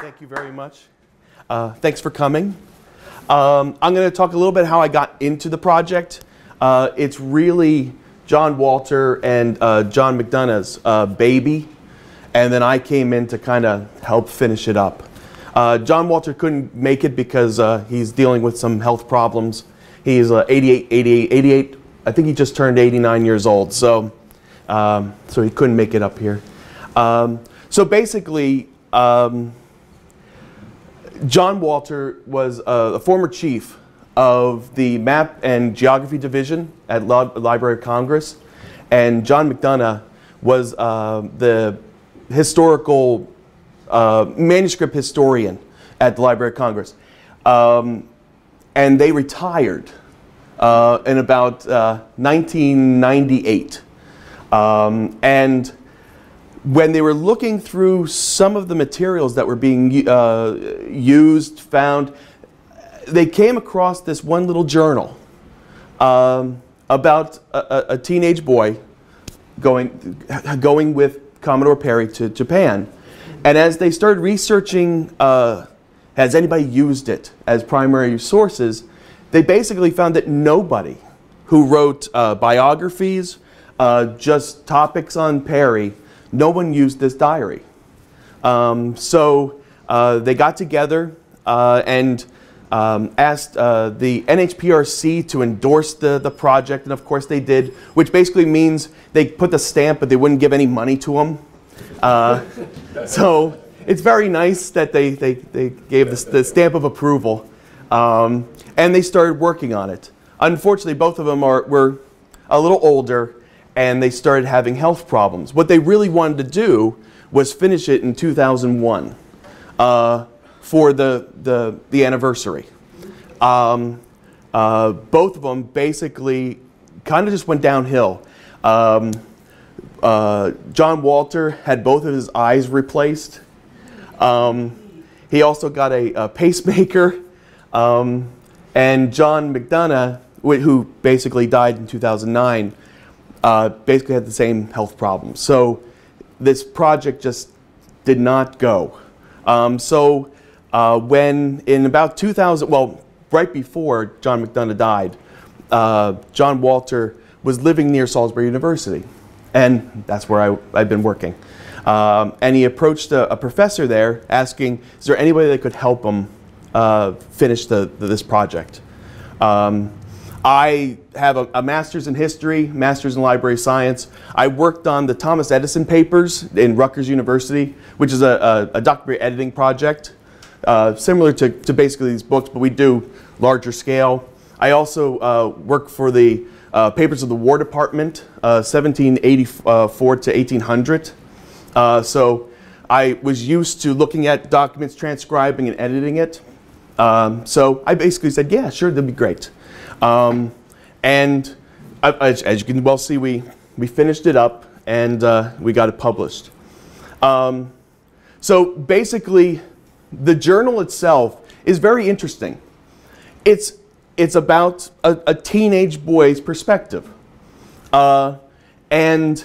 Thank you very much. Uh, thanks for coming. Um, I'm going to talk a little bit how I got into the project. Uh, it's really John Wolter and uh, John McDonough's uh, baby, and then I came in to kind of help finish it up. Uh, John Wolter couldn't make it because uh, he's dealing with some health problems. He's 88, 88, 88. I think he just turned 89 years old, so um, so he couldn't make it up here. Um, so basically. Um, John Wolter was a, a, former chief of the Map and Geography Division at Library of Congress, and John McDonough was uh, the historical uh, manuscript historian at the Library of Congress. Um, and they retired uh, in about 1998. Uh, um, and when they were looking through some of the materials that were being uh, used, found, they came across this one little journal um, about a, a, teenage boy going, going with Commodore Perry to Japan. And as they started researching, uh, has anybody used it as primary sources, they basically found that nobody who wrote uh, biographies, uh, just topics on Perry, no one used this diary. Um, so uh, they got together uh, and um, asked uh, the NHPRC to endorse the, the project, and of course they did, which basically means they put the stamp, but they wouldn't give any money to them. Uh, so it's very nice that they, they, they gave the, the stamp of approval. Um, and they started working on it. Unfortunately, both of them are, were a little older, and they started having health problems. What they really wanted to do was finish it in 2001 uh, for the, the, the anniversary. Um, uh, both of them basically kind of just went downhill. Um, uh, John Wolter had both of his eyes replaced. Um, he also got a, a pacemaker. Um, and John McDonough, who basically died in 2009, uh, basically had the same health problems. So this project just did not go. Um, so uh, when in about 2000, well, right before John McDonough died, uh, John Wolter was living near Salisbury University. And that's where I, I've been working. Um, and he approached a, a, professor there asking, is there anybody that could help him uh, finish the, the, this project? Um, I have a, a, master's in history, master's in library science. I worked on the Thomas Edison papers in Rutgers University, which is a, a, a documentary editing project, uh, similar to, to basically these books, but we do larger scale. I also uh, work for the uh, papers of the War Department, 1784 uh, to 1800. Uh, so I was used to looking at documents, transcribing and editing it. Um, so I basically said, yeah, sure, that'd be great. Um, and as, as, you can well see, we, we finished it up and uh, we got it published. Um, so basically, the journal itself is very interesting. It's, it's about a, a teenage boy's perspective. Uh, and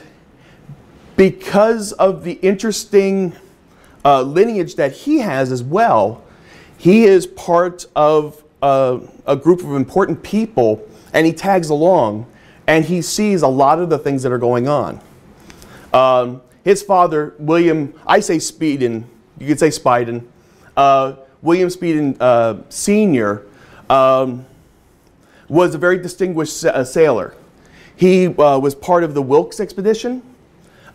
because of the interesting uh, lineage that he has as well, he is part of a, a group of important people and he tags along and he sees a lot of the things that are going on. Um, his father, William, I say Speeden, you could say Spiden, uh, William Speiden uh, Sr. Um, was a very distinguished sa uh, sailor. He uh, was part of the Wilkes expedition.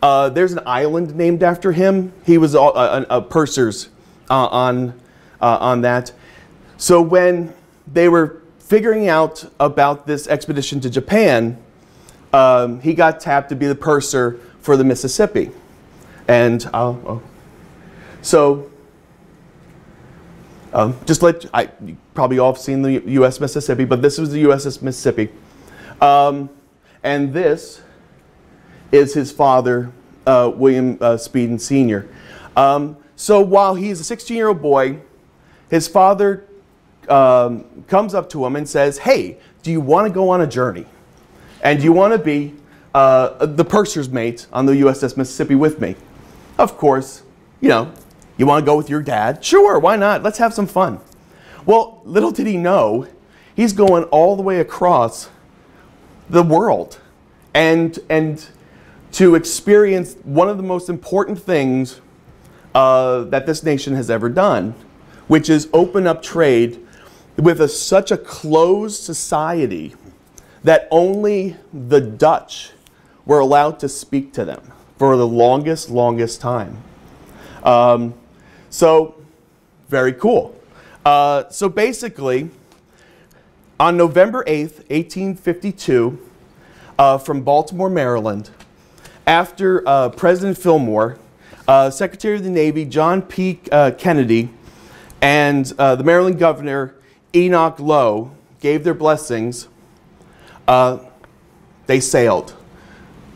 Uh, there's an island named after him. He was a, a, a purser's on, on that. So when they were figuring out about this expedition to Japan, um, he got tapped to be the purser for the Mississippi. And oh, oh. so, um, just let I you probably all have seen the U.S. Mississippi, but this was the USS Mississippi, um, and this is his father, uh, William uh, Speiden Sr. Um, so while he's a 16-year-old boy, his father um, comes up to him and says, Hey, do you want to go on a journey? And do you want to be uh, the purser's mate on the USS Mississippi with me? Of course, you know, You want to go with your dad? Sure, why not? Let's have some fun. Well, little did he know, he's going all the way across the world and, and to experience one of the most important things uh, that this nation has ever done, which is open up trade with a, such a closed society that only the Dutch were allowed to speak to them for the longest, longest time. Um, so, very cool. Uh, so basically, on November 8th, 1852, uh, from Baltimore, Maryland, after uh, President Fillmore, uh, Secretary of the Navy John P. Uh, Kennedy, and uh, the Maryland Governor Enoch Lowe gave their blessings, they sailed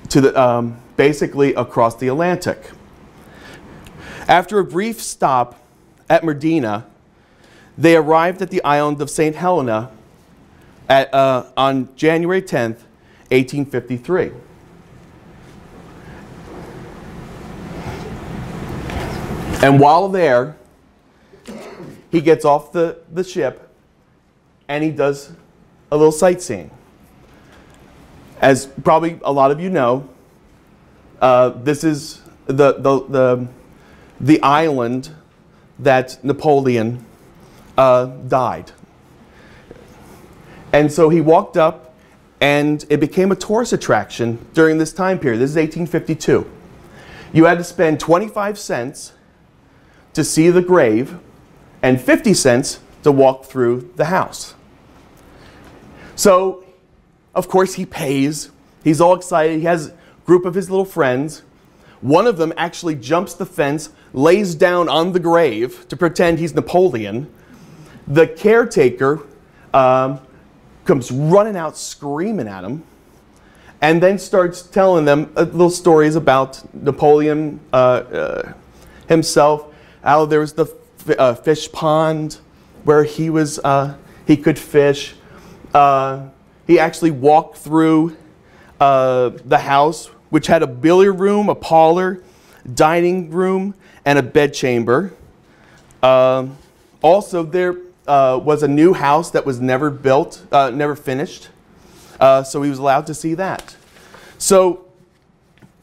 to the, um, basically across the Atlantic. After a brief stop at Madeira, they arrived at the island of St. Helena at, uh, on January 10th, 1853. And while there, he gets off the, the ship and he does a little sightseeing. As probably a lot of you know, uh, this is the, the, the, the island that Napoleon uh, died. And so he walked up, and it became a tourist attraction during this time period. This is 1852. You had to spend 25 cents to see the grave and 50 cents to walk through the house. So, of course, he pays. He's all excited. He has a group of his little friends. One of them actually jumps the fence, lays down on the grave to pretend he's Napoleon. The caretaker um, comes running out screaming at him and then starts telling them uh, little stories about Napoleon uh, uh, himself. How there was the uh, fish pond where he was uh, he could fish. Uh, he actually walked through the house, which had a billiard room, a parlor, dining room, and a bedchamber. also, there uh, was a new house that was never built, uh, never finished. Uh, so he was allowed to see that. So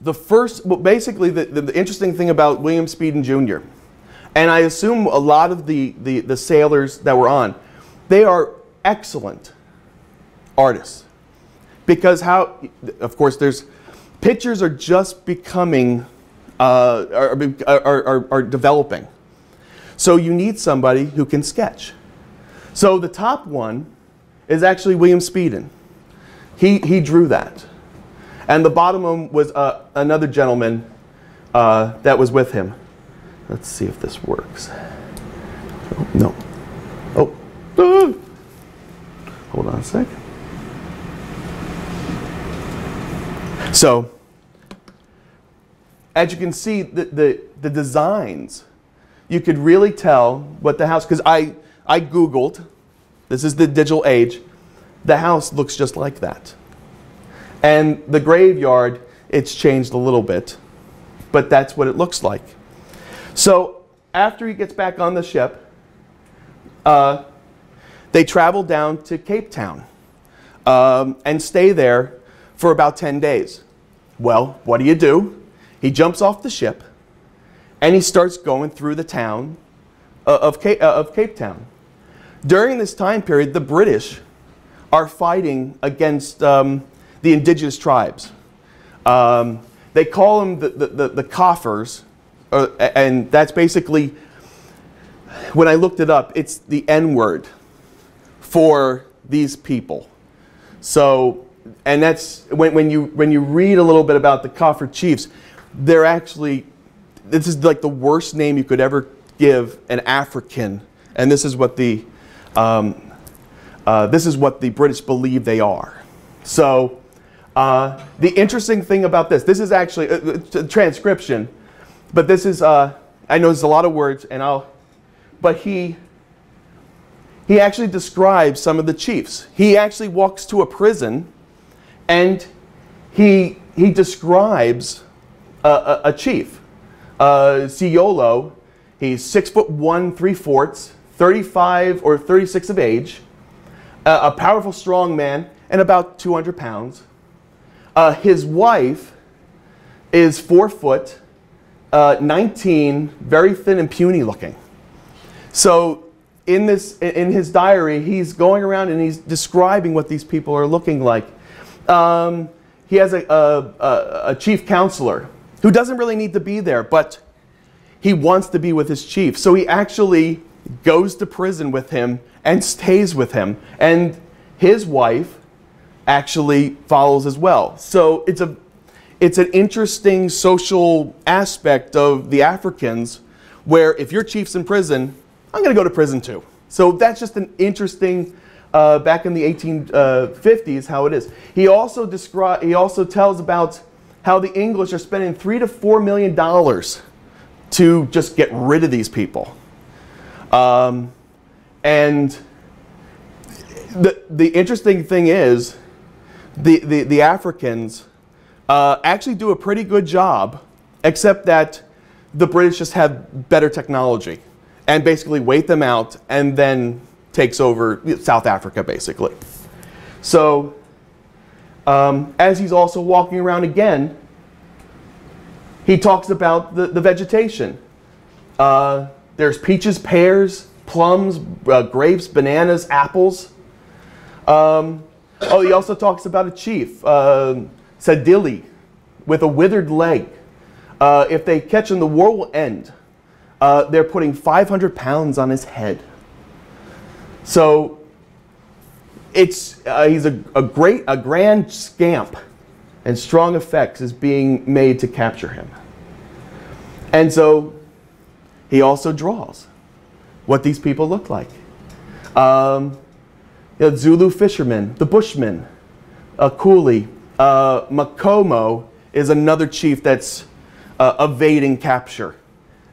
the first, well, basically, the, the, the, interesting thing about William Speiden Jr., and I assume a lot of the, the, the sailors that were on, they are excellent artists. Because how, of course, there's, pictures are just becoming, uh, are, are, are, are developing. So you need somebody who can sketch. So the top one is actually William Speiden. He, he drew that. And the bottom one was uh, another gentleman uh, that was with him. Let's see if this works. Oh, no. Oh. Ah. Hold on a second. So, as you can see, the, the, the designs, you could really tell what the house, because I, I Googled, this is the digital age, the house looks just like that. And the graveyard, it's changed a little bit, but that's what it looks like. So after he gets back on the ship, uh, they travel down to Cape Town um, and stay there for about 10 days. Well, what do you do? He jumps off the ship and he starts going through the town uh, of, Cape, uh, of Cape Town. During this time period, the British are fighting against um, the indigenous tribes. Um, they call them the, the, the, the Kaffirs, uh, and that's basically, when I looked it up, it's the N word for these people. So, and that's when, when, you, when you read a little bit about the Kaffir chiefs, they're actually, this is like the worst name you could ever give an African. And this is what the um, uh, this is what the British believe they are. So uh, the interesting thing about this, this is actually a, a transcription, but this is, uh, I know there's a lot of words, and I'll, but he, he actually describes some of the chiefs. He actually walks to a prison, and he, he describes a, a, a chief, uh, Ciolo, He's six foot one, three fourths, 35 or 36 of age, a powerful, strong man, and about 200 pounds. Uh, his wife is four foot, uh, 19, very thin and puny looking. So in this, in his diary, he's going around and he's describing what these people are looking like. Um, he has a, a, a chief counselor who doesn't really need to be there, but he wants to be with his chief. So he actually goes to prison with him and stays with him. And his wife actually follows as well. So it's a it's an interesting social aspect of the Africans where if your chief's in prison, I'm going to go to prison too. So that's just an interesting uh, back in the 1850s how it is. He also describe he also tells about how the English are spending three to four million dollars to just get rid of these people. Um, and the, the interesting thing is, the, the, the Africans uh, actually do a pretty good job, except that the British just have better technology and basically wait them out and then takes over South Africa, basically. So, um, as he's also walking around again, he talks about the, the vegetation. Uh, there's peaches, pears, plums, uh, grapes, bananas, apples. Um, oh, he also talks about a chief, uh, Sandile, with a withered leg. Uh, if they catch him, the war will end. Uh, they're putting 500 pounds on his head. So it's, uh, he's a, a great, a grand scamp, and strong effects is being made to capture him. And so he also draws what these people look like. Um, you know, Zulu fishermen, the Bushmen, a coolie. Uh, Makomo is another chief that's uh, evading capture.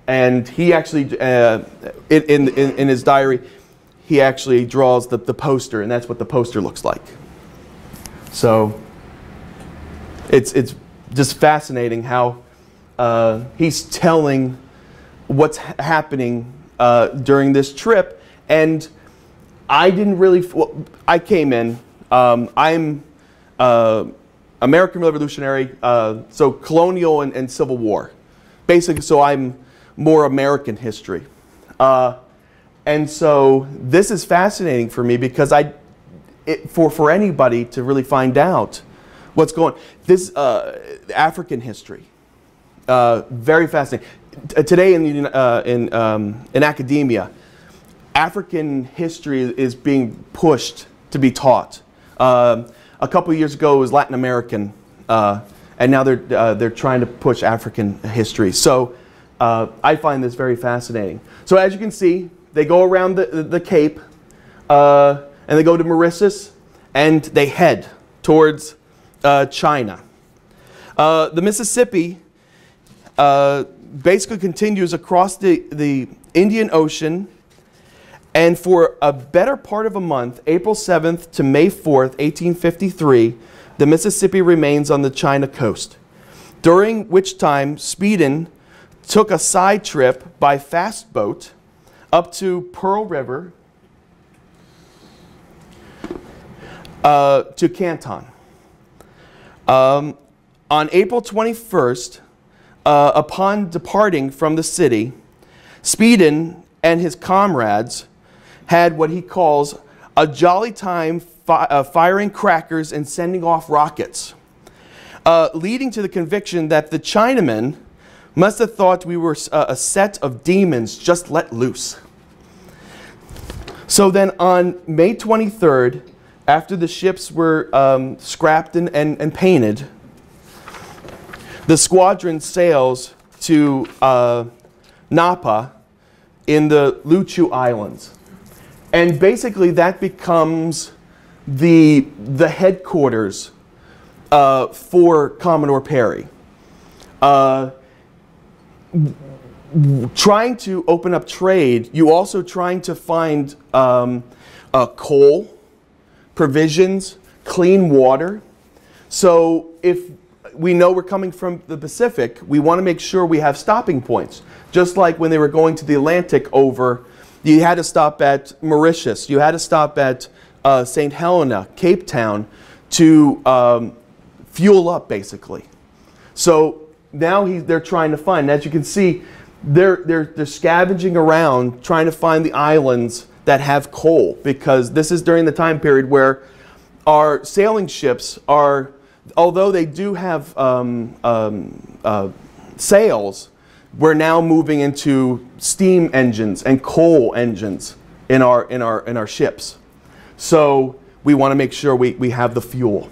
And he actually, uh, in, in, in his diary, he actually draws the, the poster, and that's what the poster looks like. So it's, it's just fascinating how uh, he's telling what's happening uh, during this trip. And I didn't really, I came in, um, I'm uh, American Revolutionary, uh, so colonial and, and, Civil War. Basically, so I'm more American history. Uh, and so this is fascinating for me because I, it, for, for anybody to really find out what's going this uh, African history, uh, very fascinating. T today in, uh, in, um, in academia, African history is being pushed to be taught. Um, a couple years ago, was Latin American, uh, and now they're, uh, they're trying to push African history. So uh, I find this very fascinating. So as you can see, they go around the, the Cape, uh, and they go to Mauritius, and they head towards China. the Mississippi uh, basically continues across the, the Indian Ocean. And for a better part of a month, April 7th to May 4th, 1853, the Mississippi remains on the China coast, during which time Speiden took a side trip by fast boat up to Pearl River uh, to Canton. Um, on April 21st, uh, upon departing from the city, Speiden and his comrades had what he calls a jolly time fi uh, firing crackers and sending off rockets, uh, leading to the conviction that the Chinamen must have thought we were a set of demons just let loose. So then on May 23rd, after the ships were um, scrapped and, and, and painted, the squadron sails to uh, Naha in the Luchu Islands. And basically, that becomes the, the headquarters uh, for Commodore Perry. Uh, trying to open up trade, you also trying to find um, uh, coal, provisions, clean water. So if we know we're coming from the Pacific, we want to make sure we have stopping points. Just like when they were going to the Atlantic over, you had to stop at Mauritius, you had to stop at uh, St. Helena, Cape Town to um, fuel up basically. So now he, they're trying to find, as you can see, they're, they're, they're scavenging around trying to find the islands that have coal because this is during the time period where our sailing ships are, although they do have um, um, uh, sails, we're now moving into steam engines and coal engines in our, in our, in our ships. So we want to make sure we, we have the fuel.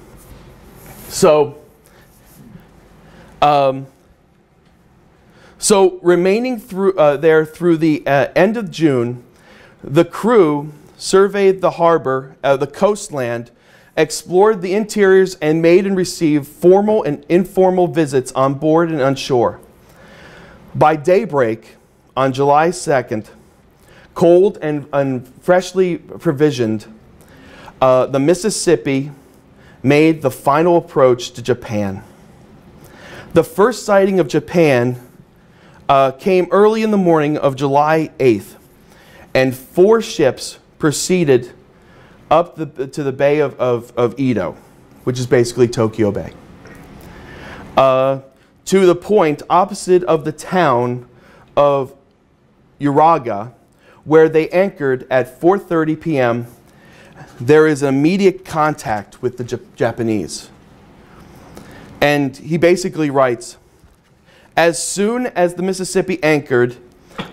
So, um, so remaining through, uh, there through the uh, end of June, the crew surveyed the harbor, uh, the coastland, explored the interiors, and made and received formal and informal visits on board and on shore. By daybreak on July 2nd, coaled and, and freshly provisioned, uh, the Mississippi made the final approach to Japan. The first sighting of Japan uh, came early in the morning of July 8th, and four ships proceeded up the, to the Bay of, of, of, Edo, which is basically Tokyo Bay, uh, to the point opposite of the town of Uraga, where they anchored at 4.30 p.m there is immediate contact with the Japanese. And he basically writes As soon as the Mississippi anchored,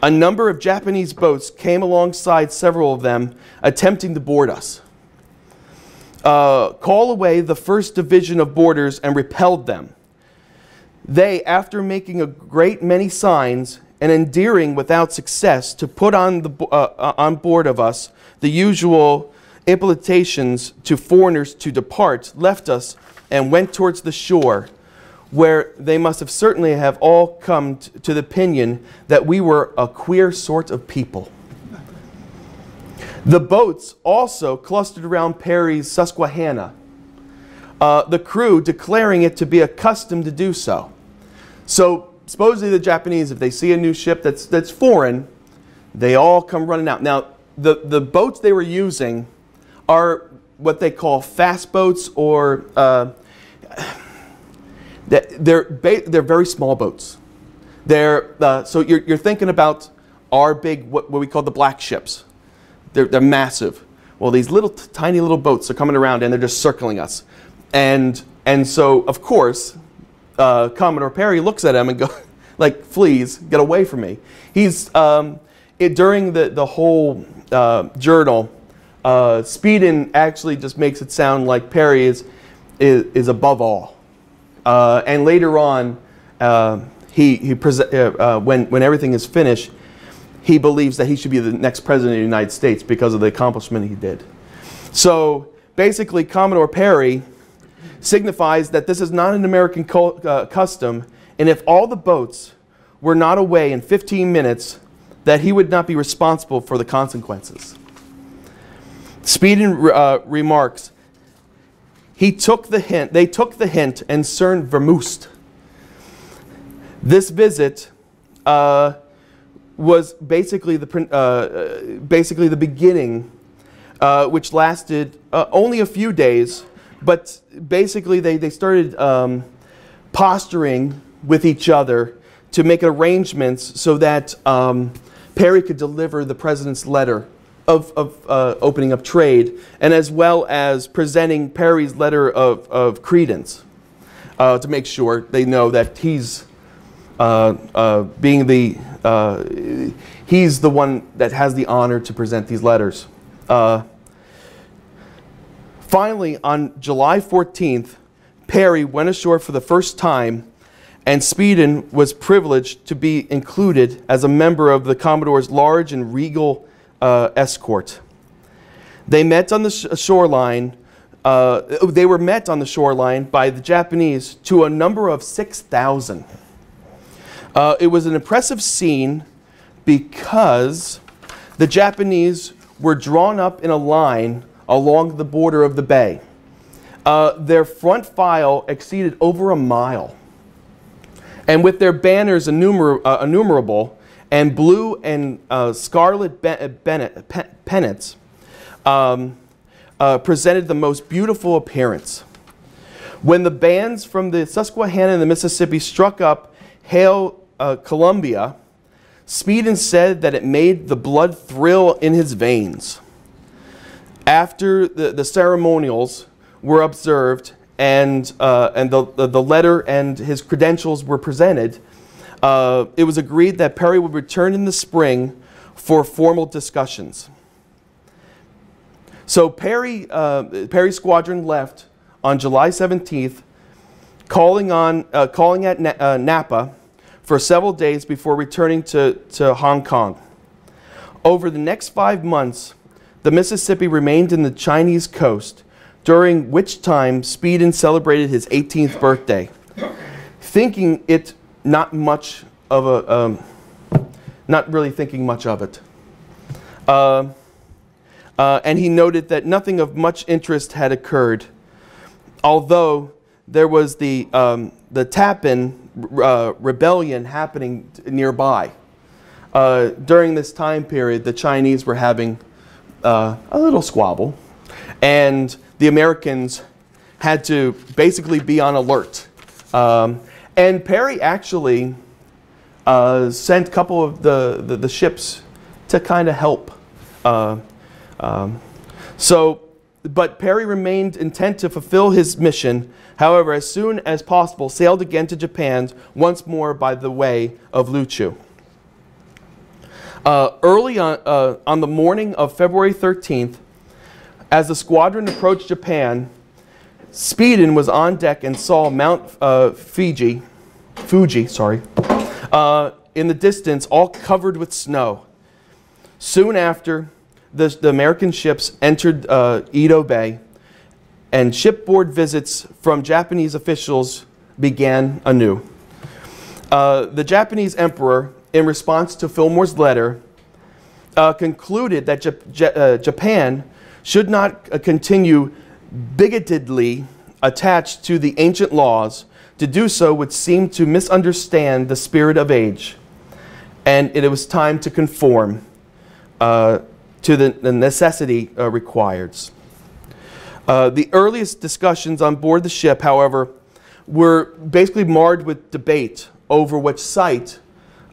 a number of Japanese boats came alongside several of them, attempting to board us. Uh, call away the first division of boarders and repelled them. They, after making a great many signs and endearing without success to put on, the, uh, uh on board of us the usual implications to foreigners to depart, left us and went towards the shore, where they must have certainly have all come to the opinion that we were a queer sort of people. The boats also clustered around Perry's Susquehanna, uh, the crew declaring it to be accustomed to do so. So supposedly the Japanese, if they see a new ship that's, that's foreign, they all come running out. Now, the, the boats they were using are what they call fast boats or uh, they're, they're very small boats. They're, uh, so you're, you're thinking about our big, what, what we call the black ships. They're, they're massive. Well, these little tiny little boats are coming around and they're just circling us. And, and so, of course, uh, Commodore Perry looks at him and goes, like, please, get away from me. He's, um, it, during the, the whole uh, journal, uh, Speiden actually just makes it sound like Perry is, is, is above all. Uh, and later on, uh, he, he uh, uh, when, when everything is finished, he believes that he should be the next president of the United States because of the accomplishment he did. So basically, Commodore Perry signifies that this is not an American uh, custom, and if all the boats were not away in 15 minutes, that he would not be responsible for the consequences. Speiden uh, remarks, he took the hint, they took the hint and CERN vermoost. This visit uh, was basically the, uh, basically the beginning, uh, which lasted uh, only a few days, but basically they, they started um, posturing with each other to make arrangements so that um, Perry could deliver the president's letter of, of uh, opening up trade, and as well as presenting Perry's letter of, of credence uh, to make sure they know that he's uh, uh being the uh, he's the one that has the honor to present these letters. Uh, finally, on July 14th, Perry went ashore for the first time and Speiden was privileged to be included as a member of the Commodore's large and regal uh, escort. They met on the sh shoreline. Uh, they were met on the shoreline by the Japanese to a number of 6,000. Uh, it was an impressive scene because the Japanese were drawn up in a line along the border of the bay. Uh, their front file exceeded over a mile. And with their banners innumer- uh, innumerable and blue and uh, scarlet uh, pennants, um, uh, presented the most beautiful appearance. When the bands from the Susquehanna and the Mississippi struck up Hail uh, Columbia, Speiden said that it made the blood thrill in his veins. After the, the ceremonials were observed and, uh, and the, the, the letter and his credentials were presented, uh, it was agreed that Perry would return in the spring for formal discussions. So Perry, uh, Perry's squadron left on July 17th, calling, on, uh, calling at Na- uh, Naha for several days before returning to, to Hong Kong. Over the next five months, the Mississippi remained in the Chinese coast, during which time Speiden celebrated his 18th birthday, thinking it not much of a, um, not really thinking much of it. Uh, uh, and he noted that nothing of much interest had occurred, although there was the, um, the Taiping uh, rebellion happening nearby. Uh, during this time period, the Chinese were having uh, a little squabble, and the Americans had to basically be on alert. Um, and Perry actually uh, sent a couple of the, the, the ships to kind of help. Uh, um, so, but Perry remained intent to fulfill his mission. However, as soon as possible, sailed again to Japan, once more by the way of Luchu. Uh, early on, uh, on the morning of February 13th, as the squadron approached Japan, Speiden was on deck and saw Mount uh, Fiji, Fuji, sorry, uh, in the distance, all covered with snow. Soon after, the, the American ships entered uh, Edo Bay, and shipboard visits from Japanese officials began anew. Uh, the Japanese emperor, in response to Fillmore's letter, uh, concluded that Ja- uh, Japan should not uh, continue bigotedly attached to the ancient laws. To do so would seem to misunderstand the spirit of age, and it was time to conform uh, to the, the necessity uh, required. Uh, the earliest discussions on board the ship, however, were basically marred with debate over which site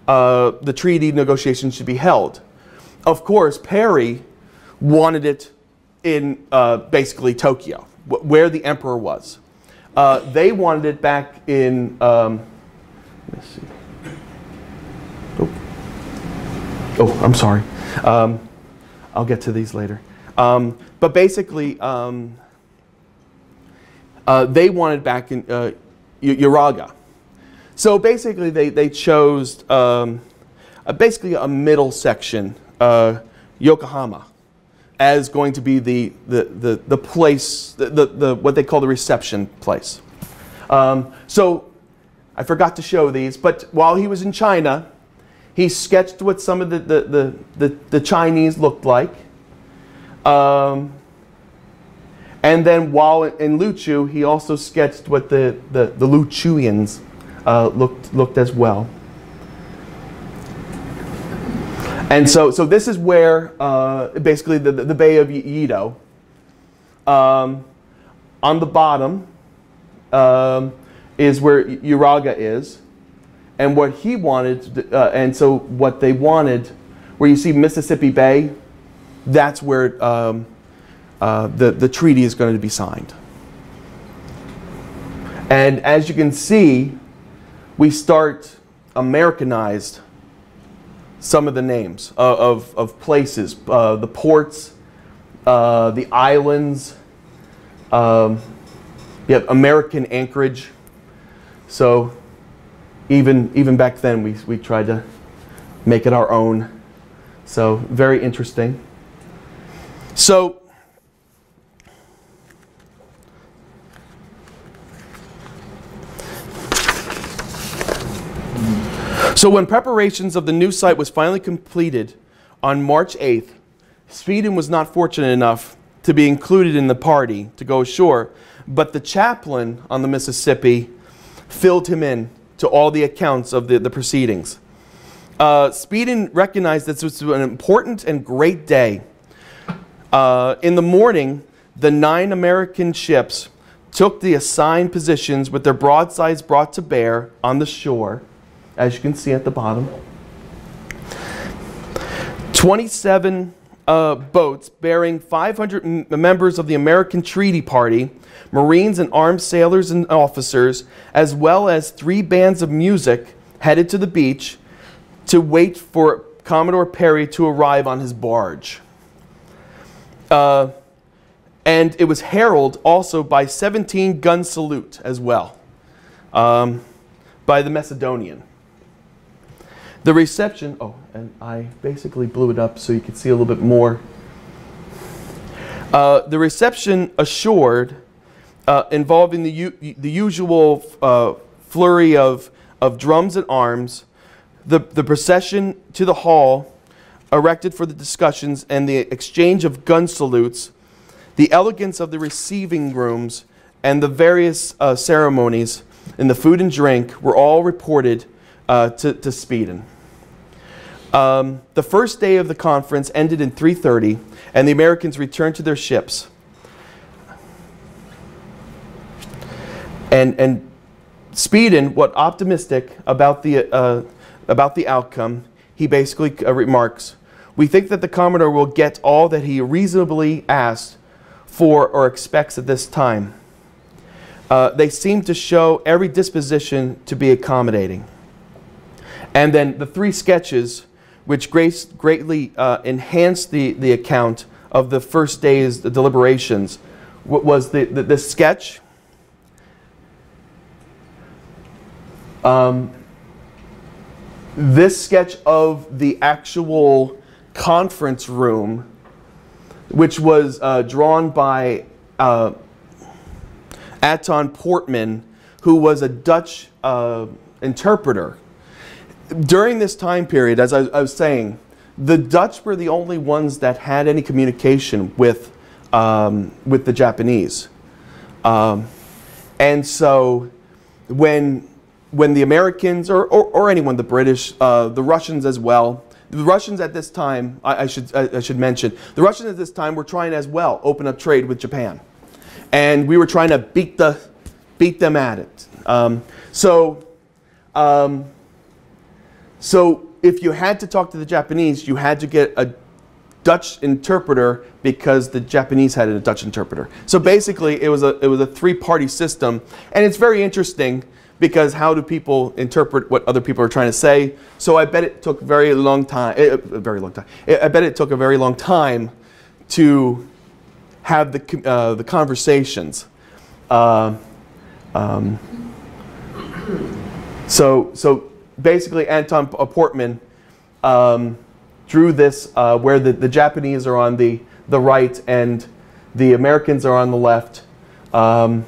uh, the treaty negotiations should be held. Of course, Perry wanted it in uh, basically Tokyo, wh- where the emperor was. Uh, they wanted it back in. Um, let me see. Oh. oh, I'm sorry. Um, I'll get to these later. Um, but basically, um, uh, they wanted back in uh, Uraga. So basically, they, they chose um, a, basically a middle section, uh, Yokohama, as going to be the, the, the, the place, the, the, the, what they call the reception place. Um, so I forgot to show these, but while he was in China, he sketched what some of the, the, the, the, the Chinese looked like. Um, and then while in Luchu, he also sketched what the, the, the Luchuians uh, looked, looked as well. And so, so this is where uh, basically the, the Bay of Yedo. Um, on the bottom um, is where Uraga is. And what he wanted, uh, and so what they wanted, where you see Mississippi Bay, that's where um, uh, the, the treaty is going to be signed. And as you can see, we start Americanized some of the names of, of, of places, uh, the ports, uh, the islands, um, have American Anchorage. So even, even back then, we, we tried to make it our own. So very interesting. So So when preparations of the new site was finally completed on March 8th, Speiden was not fortunate enough to be included in the party to go ashore, but the chaplain on the Mississippi filled him in to all the accounts of the, the proceedings. Uh, recognized this was an important and great day. Uh, in the morning, the nine American ships took the assigned positions with their broadsides brought to bear on the shore, as you can see at the bottom. 27 uh, boats bearing 500 members of the American Treaty Party, Marines and armed sailors and officers, as well as three bands of music, headed to the beach to wait for Commodore Perry to arrive on his barge. Uh, and it was heralded also by 17 gun salute as well um, by the Macedonian. The reception, oh, and I basically blew it up so you could see a little bit more. Uh, the reception assured, uh, involving the, the usual uh, flurry of, of drums and arms, the, the procession to the hall erected for the discussions and the exchange of gun salutes, the elegance of the receiving rooms, and the various uh, ceremonies and the food and drink were all reported uh, to, to Speiden. Um, the first day of the conference ended in 3.30, and the Americans returned to their ships. And, and Speiden, what optimistic about the, uh, about the outcome, he basically uh, remarks, we think that the Commodore will get all that he reasonably asked for or expects at this time. Uh, they seem to show every disposition to be accommodating. And then the three sketches which greatly uh, enhanced the, the account of the first day's deliberations, was the, the, the sketch. Um, this sketch of the actual conference room, which was uh, drawn by uh, Anton Portman, who was a Dutch uh, interpreter during this time period, as I, I, was saying, the Dutch were the only ones that had any communication with, um, with the Japanese. Um, and so when, when the Americans, or, or, or anyone, the British, uh, the Russians as well, the Russians at this time, I, I should, I, I, should mention, the Russians at this time were trying as well open up trade with Japan. And we were trying to beat, the, beat them at it. Um, so um, so if you had to talk to the Japanese, you had to get a Dutch interpreter because the Japanese had a Dutch interpreter. So basically, it was a it was a three-party system, and it's very interesting because how do people interpret what other people are trying to say? So I bet it took very long time, eh, a very long time. Eh, I bet it took a very long time to have the uh, the conversations. Uh, um, so so basically Anton Portman um, drew this uh, where the, the Japanese are on the, the right and the Americans are on the left. Um,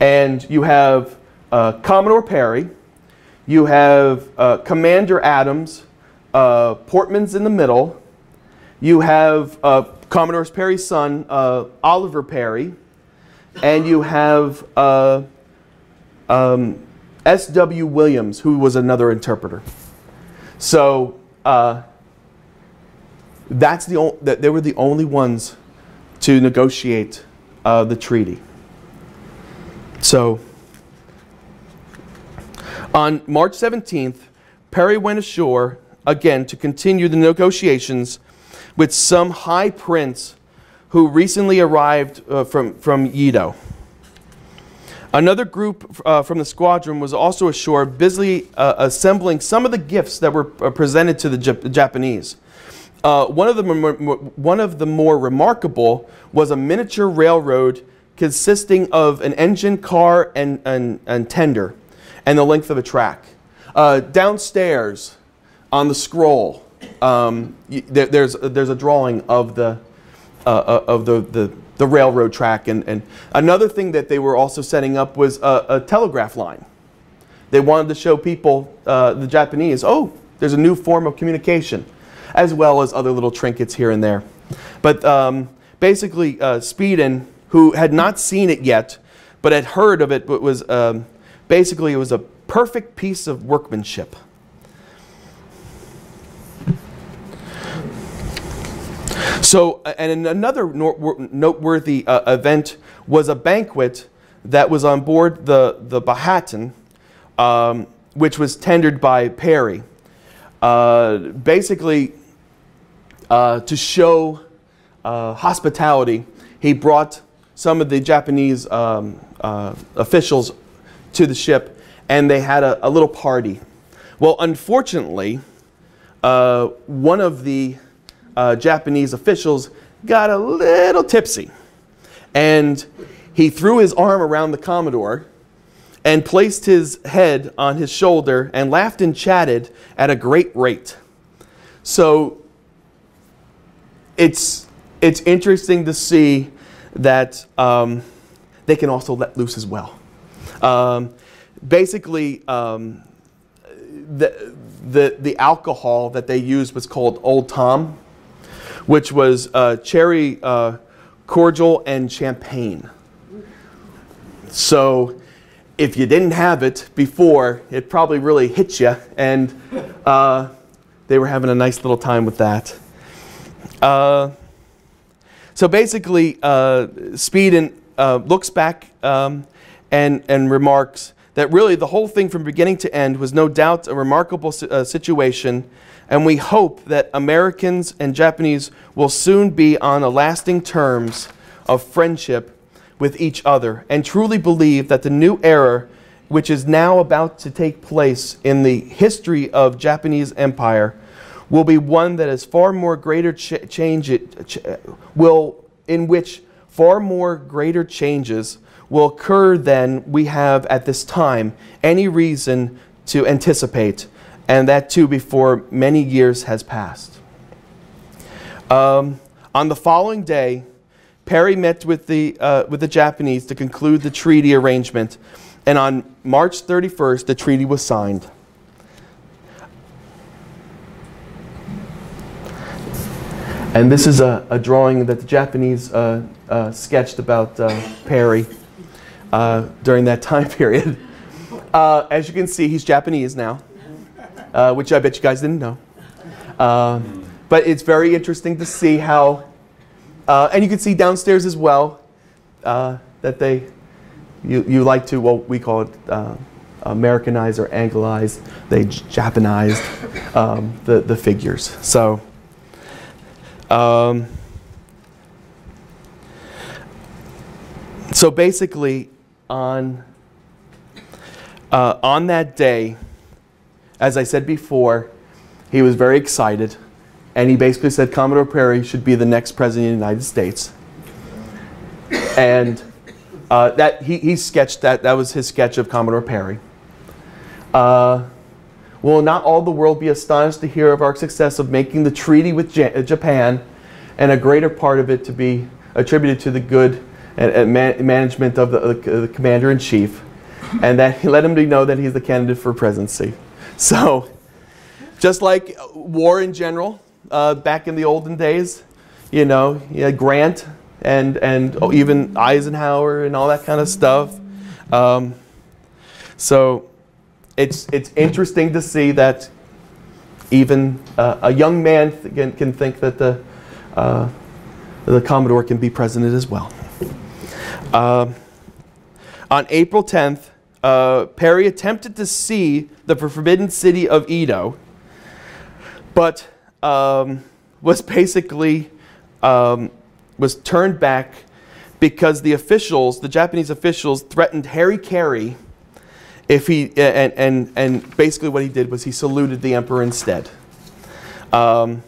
and you have uh, Commodore Perry, you have uh, Commander Adams, uh, Portman's in the middle, you have uh, Commodore Perry's son, uh, Oliver Perry, and you have um, S.W. Williams, who was another interpreter. So uh, that's the only, they were the only ones to negotiate uh, the treaty. So on March 17th, Perry went ashore again to continue the negotiations with some high prince who recently arrived uh, from, from Yedo. Another group uh, from the squadron was also ashore, busily uh, assembling some of the gifts that were uh, presented to the Jap Japanese. Uh, one, of the one of the more remarkable was a miniature railroad consisting of an engine, car, and, and, and tender, and the length of a track. Uh, downstairs on the scroll, um, there, there's, there's a drawing of the, uh, of the, the the railroad track. And, and another thing that they were also setting up was a, a telegraph line. They wanted to show people, uh, the Japanese, oh, there's a new form of communication, as well as other little trinkets here and there. But um, basically, uh, Speiden, who had not seen it yet, but had heard of it, but was um, basically it was a perfect piece of workmanship. So, and another noteworthy uh, event was a banquet that was on board the, the Powhatan, um, which was tendered by Perry. Uh, basically, uh, to show uh, hospitality, he brought some of the Japanese um, uh, officials to the ship and they had a, a little party. Well, unfortunately, uh, one of the uh, Japanese officials got a little tipsy. And he threw his arm around the Commodore and placed his head on his shoulder and laughed and chatted at a great rate. So it's, it's interesting to see that um, they can also let loose as well. Um, basically, um, the, the, the alcohol that they used was called Old Tom which was uh, cherry uh, cordial and champagne. So if you didn't have it before, it probably really hit you, and uh, they were having a nice little time with that. Uh, so basically, uh, Speiden uh, looks back um, and, and remarks that really the whole thing from beginning to end was no doubt a remarkable uh, situation and we hope that Americans and Japanese will soon be on a lasting terms of friendship with each other and truly believe that the new era which is now about to take place in the history of Japanese empire will be one that is far more greater ch change ch uh, will in which far more greater changes will occur than we have at this time any reason to anticipate and that too before many years has passed. Um, on the following day, Perry met with the, uh, with the Japanese to conclude the treaty arrangement, and on March 31st, the treaty was signed. And this is a, a drawing that the Japanese uh, uh, sketched about uh, Perry uh, during that time period. Uh, as you can see, he's Japanese now uh, which I bet you guys didn't know. Um, but it's very interesting to see how, uh, and you can see downstairs as well uh, that they, you, you like to, what we call it, uh, Americanize or Anglize, they Japanized um, the, the figures. So, um, so basically, on, uh, on that day, as I said before, he was very excited. And he basically said Commodore Perry should be the next president of the United States. And uh, that he, he sketched that. That was his sketch of Commodore Perry. Uh, will not all the world be astonished to hear of our success of making the treaty with Japan and a greater part of it to be attributed to the good and, and man management of the, the, the commander-in-chief and that he let him know that he's the candidate for presidency. So, just like war in general, uh, back in the olden days, you know, you Grant and, and oh, even Eisenhower and all that kind of stuff. Um, so, it's, it's interesting to see that even uh, a young man can, can think that the, uh, the Commodore can be president as well. Uh, on April 10th, uh, Perry attempted to see the forbidden city of Edo, but um, was basically um, was turned back because the officials, the Japanese officials, threatened hara-kiri if he and and and basically what he did was he saluted the emperor instead. Um,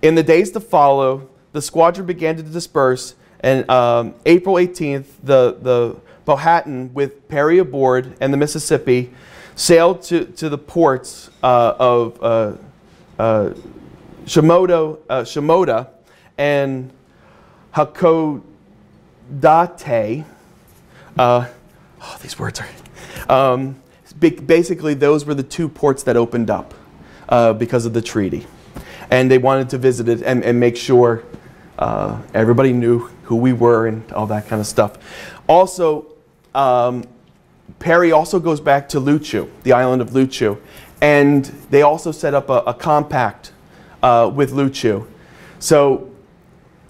in the days to follow, the squadron began to disperse, and um, April 18th, the the Powhatan, with Perry aboard and the Mississippi, sailed to, to the ports uh, of uh, uh, Shimoda, uh, Shimoda and Hakodate. Uh, oh, these words are. Um, basically, those were the two ports that opened up uh, because of the treaty. And they wanted to visit it and, and make sure everybody knew who we were and all that kind of stuff. Also, um, Perry also goes back to Luchu, the island of Luchu, and they also set up a, a compact uh, with Luchu. So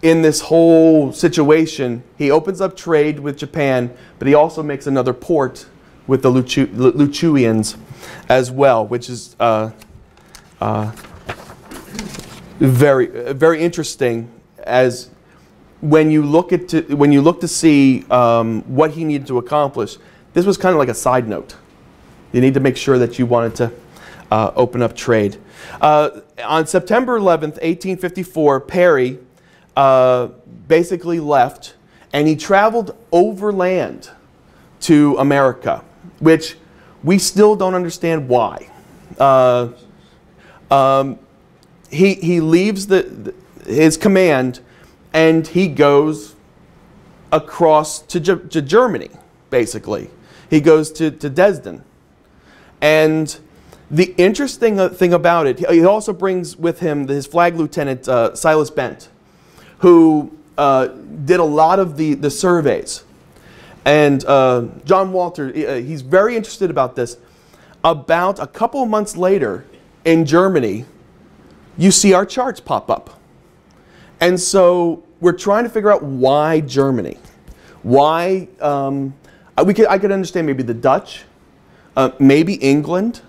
in this whole situation, he opens up trade with Japan, but he also makes another port with the Luchu, Luchuians as well, which is uh, uh, very, very interesting as when you look at to, when you look to see um, what he needed to accomplish. This was kind of like a side note. You need to make sure that you wanted to uh, open up trade. Uh, on September 11th, 1854, Perry uh, basically left and he traveled overland to America, which we still don't understand why. Uh, um, he, he leaves the, the, his command and he goes across to, to Germany, basically. He goes to, to Dresden. And the interesting uh, thing about it, he also brings with him his flag lieutenant, uh, Silas Bent, who uh, did a lot of the, the surveys. And uh, John Wolter, uh, he's very interested about this. About a couple months later in Germany, you see our charts pop up. And so we're trying to figure out why Germany. Why, um, we could, I could understand maybe the Dutch, uh, maybe England,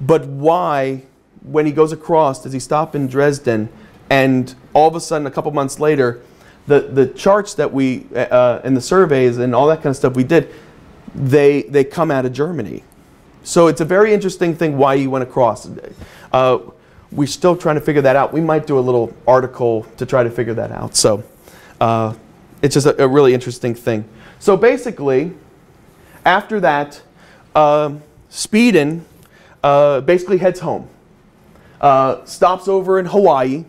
but why, when he goes across, does he stop in Dresden and all of a sudden, a couple months later, the, the charts that we, uh, and the surveys and all that kind of stuff we did, they, they come out of Germany. So it's a very interesting thing why he went across. Uh, we're still trying to figure that out. We might do a little article to try to figure that out. So uh, it's just a, a, really interesting thing. So basically, after that, uh, uh, basically heads home. Uh, stops over in Hawaii.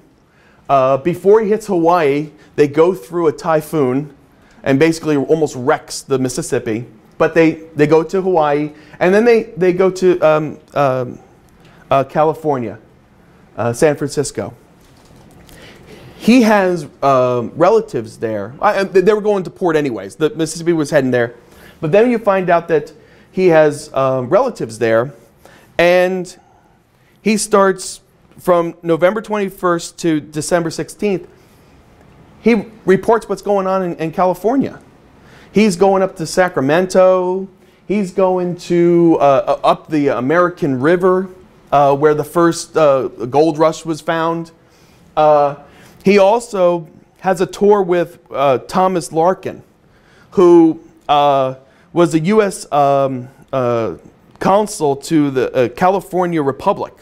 Uh, before he hits Hawaii, they go through a typhoon and basically almost wrecks the Mississippi. But they, they go to Hawaii and then they, they go to um, um, uh, California, uh, San Francisco. He has um, relatives there. I, they were going to port anyways. The Mississippi was heading there. But then you find out that he has um, relatives there and he starts from November 21st to December 16th. He reports what's going on in, in California. He's going up to Sacramento. He's going to uh, uh up the American River uh, where the first uh, gold rush was found. Uh, he also has a tour with uh, Thomas Larkin, who was a U.S. Um, consul to the uh, California Republic.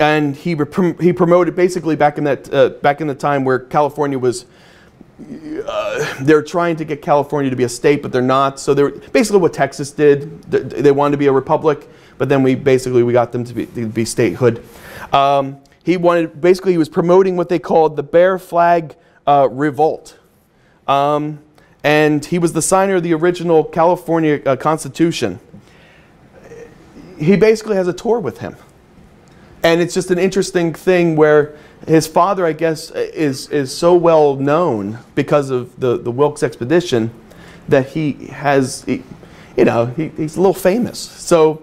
And he, he promoted basically back in, that, uh, back in the time where California was, uh, they're trying to get California to be a state, but they're not. So they're basically what Texas did. They wanted to be a republic, but then we basically we got them to be, to be statehood. Um, he wanted, basically he was promoting what they called the Bear Flag uh, Revolt. Um, and he was the signer of the original California uh, Constitution he basically has a tour with him. And it's just an interesting thing where his father, I guess, is, is so well known because of the, the Wilkes expedition that he has, he, you know, he, he's a little famous. So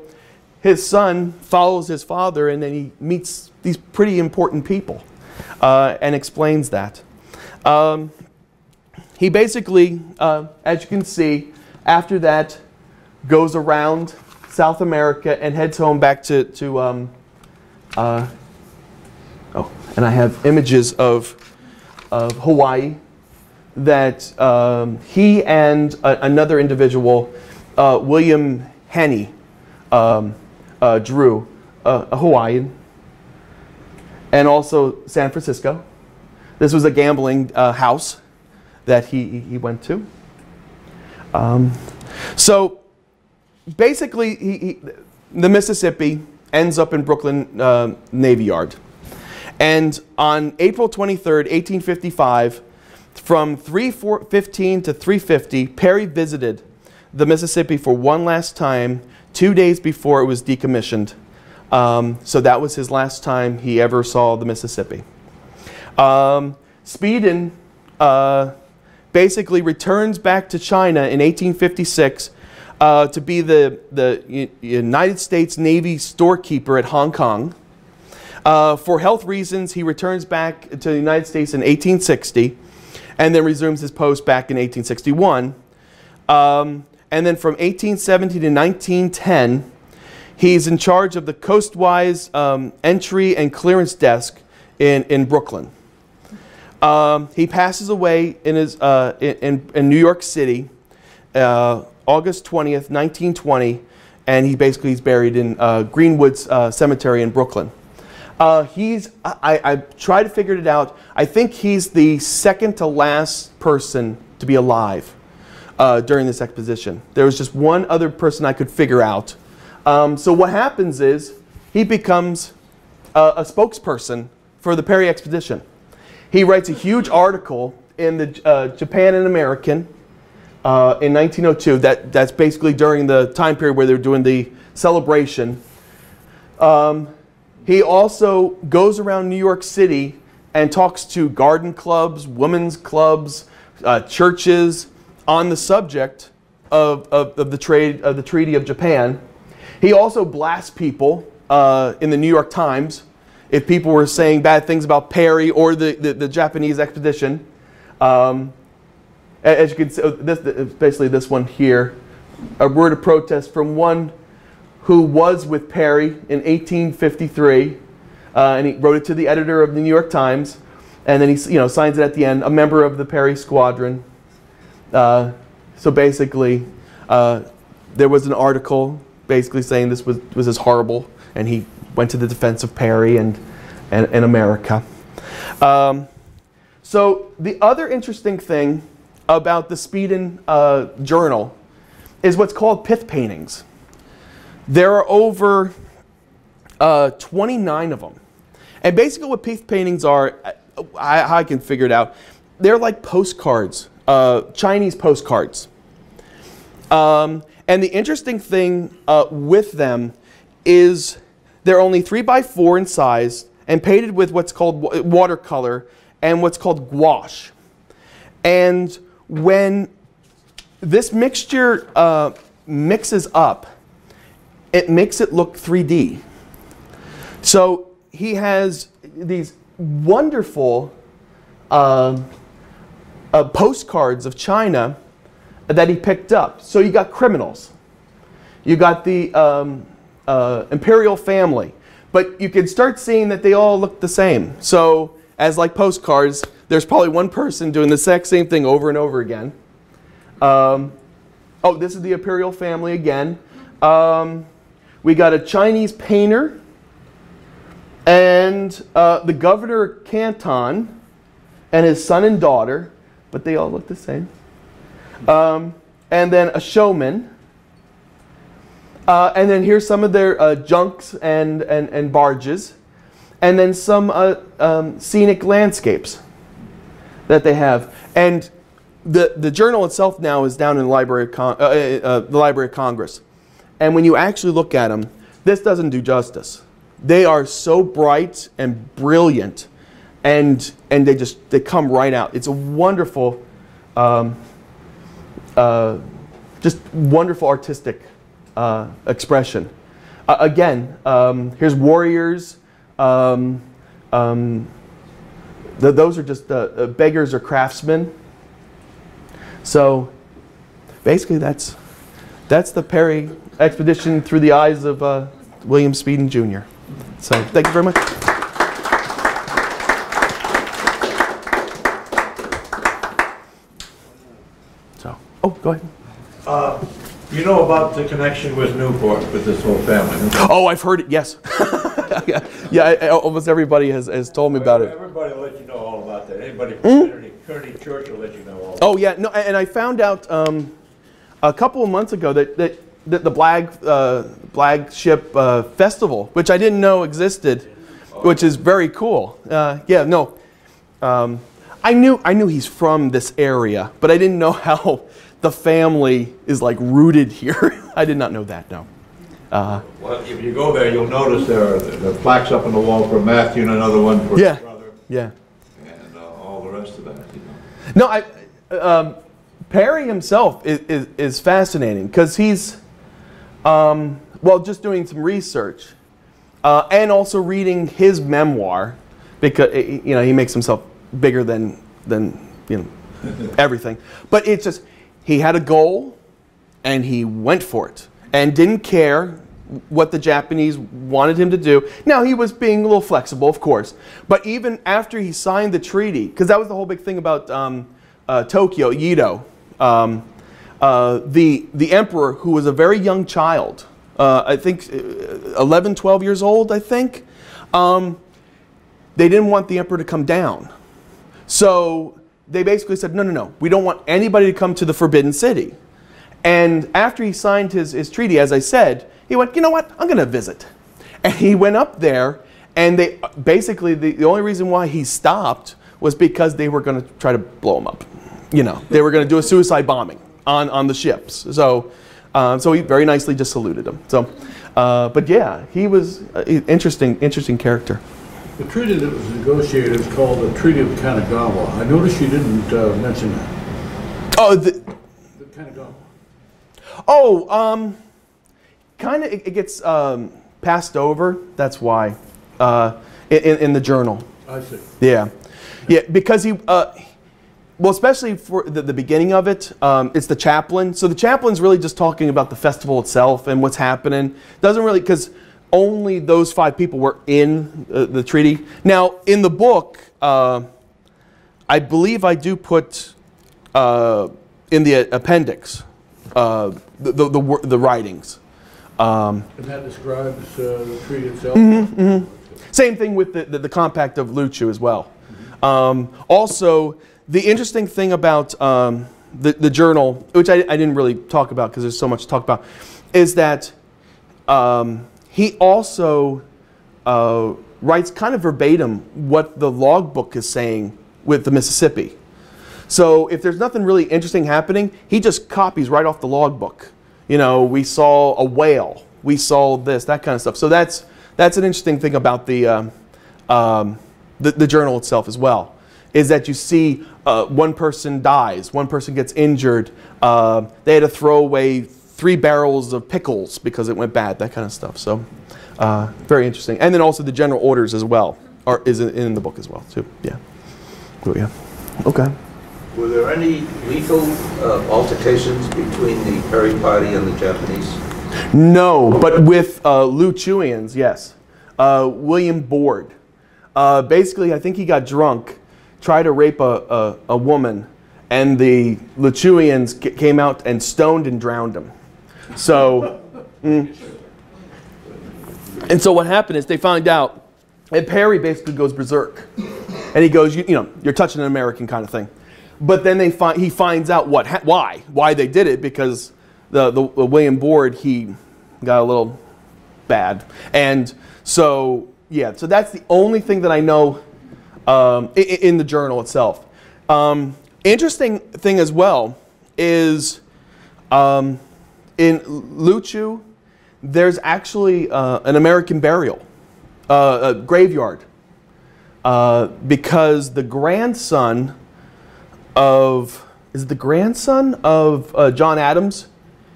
his son follows his father and then he meets these pretty important people uh, and explains that. Um, he basically, uh, as you can see, after that goes around South America and heads home back to, to um, uh, oh, and I have images of, of Hawaii that um, he and another individual, uh, William Henny, um, uh, drew, uh, a Hawaiian, and also San Francisco. This was a gambling uh, house that he, he went to. Um, so basically, he, he, the Mississippi ends up in Brooklyn uh, Navy Yard. And on April 23rd, 1855, from 315 to 350, Perry visited the Mississippi for one last time, two days before it was decommissioned. Um, so that was his last time he ever saw the Mississippi. Um, uh, basically returns back to China in 1856 uh, to be the, the United States Navy storekeeper at Hong Kong. Uh, for health reasons, he returns back to the United States in 1860 and then resumes his post back in 1861. Um, and then from 1870 to 1910, he's in charge of the coastwise um, entry and clearance desk in, in Brooklyn. Um, he passes away in, his, uh, in, in New York City uh, August 20th, 1920, and he basically is buried in uh, Greenwoods uh, Cemetery in Brooklyn. Uh, he's, I, I tried to figure it out. I think he's the second to last person to be alive uh, during this exposition. There was just one other person I could figure out. Um, so what happens is he becomes a, a spokesperson for the Perry expedition. He writes a huge article in the uh, Japan and American uh, in 1902. That, that's basically during the time period where they're doing the celebration. Um, he also goes around New York City and talks to garden clubs, women's clubs, uh, churches on the subject of, of, of, the trade of the Treaty of Japan. He also blasts people uh, in the New York Times if people were saying bad things about Perry or the, the, the Japanese expedition. Um, as you can see, oh, this, basically this one here, a word of protest from one who was with Perry in 1853, uh, and he wrote it to the editor of the New York Times, and then he you know, signs it at the end, a member of the Perry Squadron. Uh, so basically, uh, there was an article basically saying this was, was as horrible, and he went to the defense of Perry and, and, and America. Um, so the other interesting thing about the Speiden uh, Journal is what's called pith paintings. There are over uh, 29 of them. And basically what pith paintings are, I, I can figure it out, they're like postcards, uh, Chinese postcards. Um, and the interesting thing uh, with them is they're only 3 by 4 in size and painted with what's called watercolor and what's called gouache. And when this mixture uh, mixes up, it makes it look 3D. So he has these wonderful uh, uh, postcards of China that he picked up. So you got criminals, you got the um, uh, imperial family, but you can start seeing that they all look the same. So as like postcards, there's probably one person doing the exact same thing over and over again. Um, oh, this is the imperial family again. Um, we got a Chinese painter and uh, the governor of Canton and his son and daughter, but they all look the same. Um, and then a showman. Uh, and then here's some of their uh, junks and, and, and barges. And then some uh, um, scenic landscapes that they have. And the, the journal itself now is down in the Library of, Con- uh, uh, the Library of Congress. And when you actually look at them, this doesn't do justice. They are so bright and brilliant, and, and they just they come right out. It's a wonderful, um, uh, just wonderful artistic uh, expression. Uh, again, um, here's warriors. Um, um the, those are just uh, beggars or craftsmen. So basically, that's that's the Perry expedition through the eyes of uh, William Speiden Jr. So thank you very much. So, oh, go ahead. Uh, you know about the connection with Newport with this whole family? Oh, I've heard it. Yes. yeah, yeah I, almost everybody has, has told me about it. Everybody will let you know all about that. Anybody from mm? Trinity, Church will let you know all. Oh yeah, no, and I found out um, a couple of months ago that that the, the Blag, uh, Black Ship uh, Festival, which I didn't know existed, which is very cool. Uh, yeah, no, um, I knew I knew he's from this area, but I didn't know how the family is like rooted here. I did not know that. No. Uh, well, if you go there, you'll notice there are the plaques up on the wall for Matthew and another one for yeah, his brother. Yeah. And uh, all the rest of that. You know. No, I Perry himself is, is, is fascinating because he's, um, well, just doing some research uh, and also reading his memoir because you know he makes himself bigger than than you know everything. But it's just he had a goal and he went for it and didn't care what the Japanese wanted him to do. Now he was being a little flexible, of course, but even after he signed the treaty, because that was the whole big thing about um, uh, Tokyo, Yedo, um, uh, the the emperor, who was a very young child, uh, I think uh, 11, 12 years old, I think. Um, they didn't want the emperor to come down. So they basically said, no, no, no, we don't want anybody to come to the Forbidden City. And after he signed his, his treaty, as I said, he went, you know what, I'm going to visit. And he went up there, and they basically, the, the only reason why he stopped was because they were going to try to blow him up. You know, they were going to do a suicide bombing on, on the ships. So, uh, so he very nicely just saluted him. So, uh, but yeah, he was an interesting, interesting character. The treaty that was negotiated is called the Treaty of Kanagawa. I noticed you didn't uh, mention that. Oh, the, The Kanagawa. oh, um, kind of, it, it gets um, passed over. That's why, uh, in, in the journal. I see. Yeah, yeah, because he, uh, well, especially for the, the beginning of it, um, it's the chaplain. So the chaplain's really just talking about the festival itself and what's happening. Doesn't really because only those five people were in uh, the treaty. Now, in the book, uh, I believe I do put uh, in the appendix uh, the, the, the, the writings. And that describes uh, the treaty itself? Mm-hmm, Same thing with the, the, the compact of Luchu as well. Um, also, the interesting thing about um, the, the journal, which I, I didn't really talk about because there's so much to talk about, is that um, he also uh, writes kind of verbatim what the logbook is saying with the Mississippi. So if there's nothing really interesting happening, he just copies right off the logbook. You know, we saw a whale, we saw this, that kind of stuff. So that's that's an interesting thing about the um, um, the, the journal itself as well, is that you see uh, one person dies, one person gets injured. Uh, they had a throw away three barrels of pickles because it went bad, that kind of stuff. So uh, very interesting. And then also the general orders as well are is in, in the book as well too. Yeah. Oh, yeah. Okay. Were there any lethal uh, altercations between the Perry party and the Japanese? No, but with uh, Luchuians, yes. Uh, William Board. Uh, basically, I think he got drunk, tried to rape a, a, a woman, and the Luchuians ca- came out and stoned and drowned him. So, mm. and so what happened is they find out, and Perry basically goes berserk, and he goes, you, you know, you're touching an American kind of thing. But then they find he finds out what ha- why why they did it because the, the the William Board he got a little bad, and so yeah, so that's the only thing that I know um, in, in the journal itself. Um, interesting thing as well is um, in Luchu, there's actually uh, an American burial, uh, a graveyard, uh, because the grandson of is it the grandson of uh, John Adams?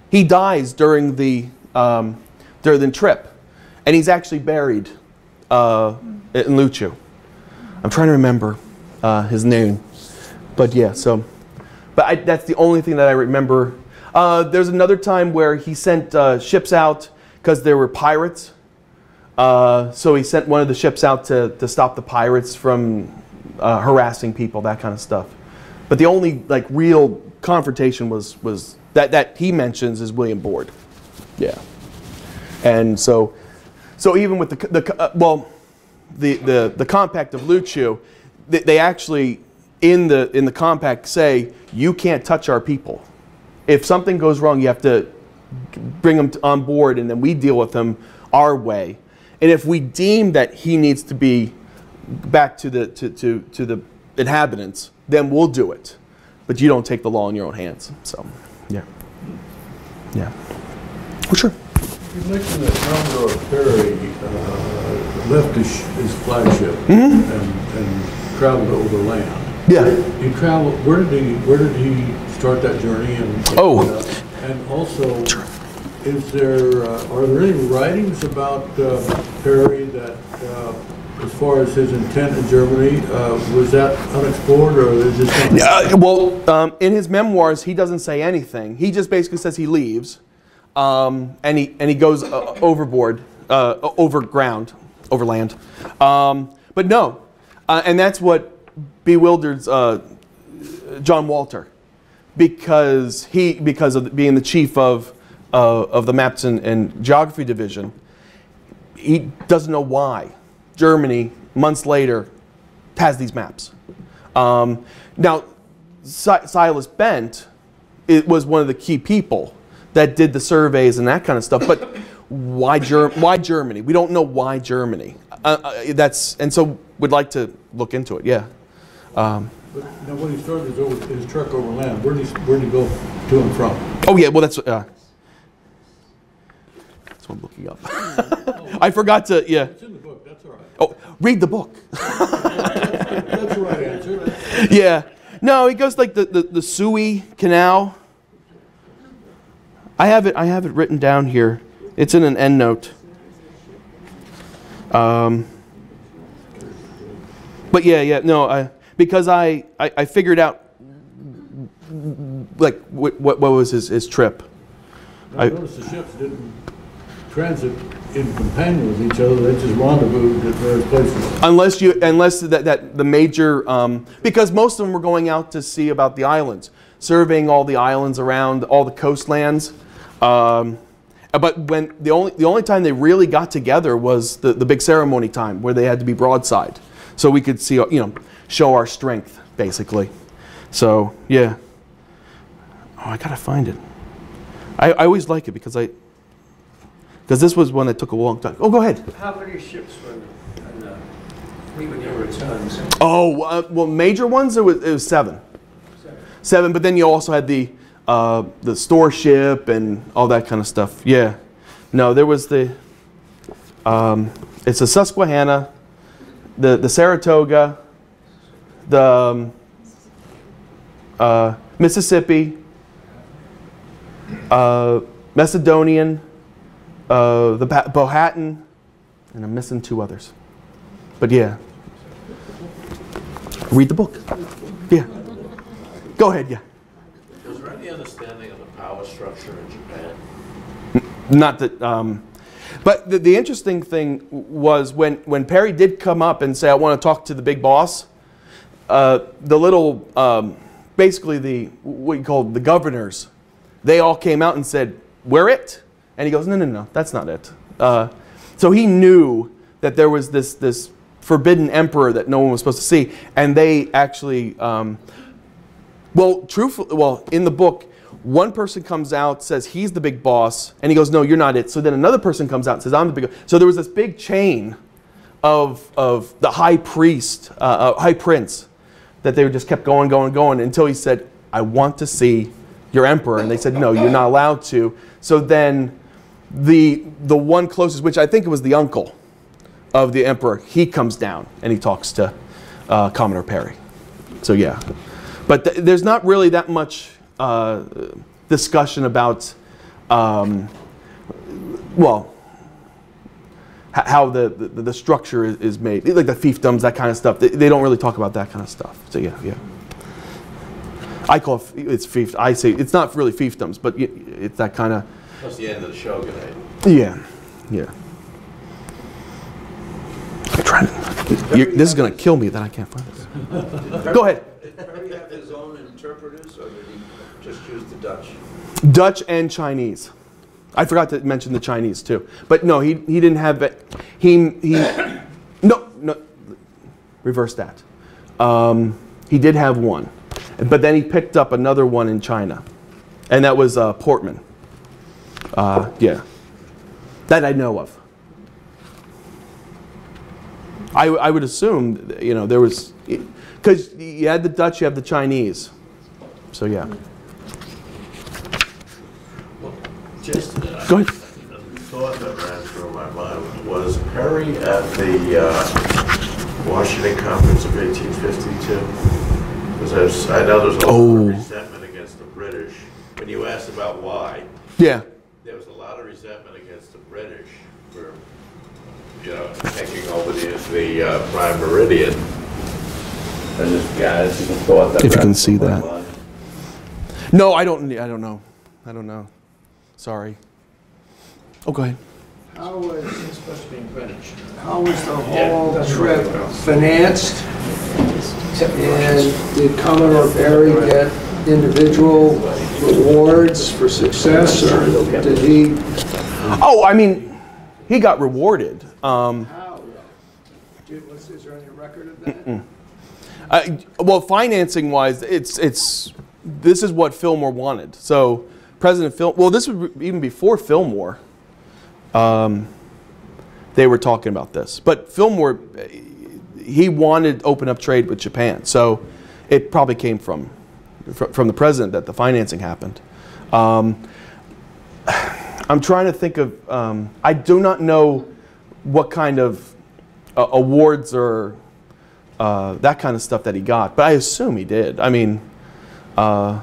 He dies during the um, during the trip, and he's actually buried uh, in Luchu. I'm trying to remember uh, his name, but yeah. So, but I, that's the only thing that I remember. Uh, there's another time where he sent uh, ships out because there were pirates. Uh, so he sent one of the ships out to, to stop the pirates from uh, harassing people, that kind of stuff. But the only like real confrontation was was that that he mentions is William Board. Yeah. And so so even with the the uh, well the the the compact of Luchu, they, they actually in the in the compact say you can't touch our people. If something goes wrong, you have to bring them on board, and then we deal with them our way. And if we deem that he needs to be back to the to, to, to the inhabitants, then we'll do it. But you don't take the law in your own hands. So, yeah, yeah. Sure. You mentioned that Commodore Perry uh, left his, his flagship Mm-hmm. and, and traveled overland. Yeah. He traveled, where did he, where did he start that journey and? Oh. uh, And also, is there, uh, are there any writings about uh, Perry that, uh, as far as his intent in Germany, uh, was that unexplored or is this something? Uh, well, um, in his memoirs, he doesn't say anything. He just basically says he leaves, um, and he and he goes uh, overboard, uh, over ground, over land. Um, but no, uh, and that's what bewilders uh, John Wolter, because he because of being the chief of uh, of the maps and, and geography division, he doesn't know why Germany months later has these maps. Um, now, Si- Silas Bent it was one of the key people that did the surveys and that kind of stuff. But why, Ger- why Germany? We don't know why Germany. Uh, uh, that's and so we'd like to look into it. Yeah. Um, But Now, when he started his, over- his trek over land, where did he, where did he go to and from? oh yeah. Well, that's uh, that's what I'm looking up. I forgot to. Yeah. It's in the book, that's all right. Oh, read the book. That's the right answer. yeah. No, he goes like the, the, the Suez Canal. I have it I have it written down here. It's in an endnote. Um, but yeah, yeah, no, I because I, I, I figured out like what, what, what was his, his trip. I I- noticed the ships didn't transit in companion with each other, they just rendezvoused at various places. Unless you, unless that, that the major, um, because most of them were going out to see about the islands, surveying all the islands around, all the coastlands. Um, but when the only the only time they really got together was the, the big ceremony time where they had to be broadside, so we could see you know show our strength basically. So yeah. Oh, I gotta find it. I, I always like it because I because this was one that took a long time. Oh, go ahead. How many ships were in the, fleet when you returns? Oh, uh, well, major ones, it was, it was seven. Seven, but then you also had the, uh, the store ship and all that kind of stuff. Yeah. No, there was the, um, it's the Susquehanna, the, the Saratoga, the um, uh, Mississippi, uh, Macedonian, uh, the Pa- Powhatan, and I'm missing two others. But yeah, Read the book. Yeah. Go ahead, yeah. Is there any understanding of the power structure in Japan? Not that, um, but the, the interesting thing was when, when Perry did come up and say, I want to talk to the big boss, uh, the little, um, basically the, what you call the governors, they all came out and said, we're it. And he goes, no, no, no, that's not it. Uh, so he knew that there was this, this forbidden emperor that no one was supposed to see. And they actually, um, well, truthfully, well, in the book, one person comes out, says he's the big boss, and he goes, No, you're not it. So then another person comes out and says, I'm the big So there was this big chain of, of the high priest, uh, uh, high prince, that they were just kept going, going, going until he said, I want to see your emperor. And they said, No, you're not allowed to. So then the, the one closest, which I think it was the uncle of the emperor, he comes down and he talks to uh, Commodore Perry. So yeah. But th- there's not really that much uh, discussion about, um, well, how the, the, the structure is, is made, like the fiefdoms, that kind of stuff. They, they don't really talk about that kind of stuff. So yeah, yeah. I call it, it's fief. I say it's not really fiefdoms, but it's that kind of, That's the end of the shogunate. yeah, yeah. I'm trying to, this is gonna kill me that I can't find this. Go ahead. Did Perry have his own interpreters, or did he just use the Dutch? Dutch and Chinese. I forgot to mention the Chinese too. But no, he, he didn't have. He, he, no, no, reverse that. Um, he did have one. But then he picked up another one in China. And that was uh, Portman. Uh, yeah. That I know of. I, I would assume, you know, there was, because you had the Dutch, you have the Chinese. So yeah. Just uh, Go ahead. a thought that ran through my mind was Perry at the uh, Washington Conference of 1852. Because I know there's a lot Oh. of resentment against the British. When you asked about why, Yeah. there was a lot of resentment against the British for, you know, taking over the, the uh, prime meridian. And this guys who thought that. If you can see that. line. No, I don't. I don't know. I don't know. Sorry. Oh, go ahead. How was, this supposed to be financed? how was the whole trip financed? And did Commodore Barry get individual rewards for success, or did he, Oh, I mean, he got rewarded. Um, how? Did- was- Is there any record of that? I, well, financing wise, it's it's this is what Fillmore wanted. So President Phil. Well, this was even before Fillmore. Um, they were talking about this, but Fillmore, he wanted to open up trade with Japan. So it probably came from fr- from the president that the financing happened. Um, I'm trying to think of. Um, I do not know what kind of uh, awards or uh, that kind of stuff that he got, but I assume he did. I mean, uh,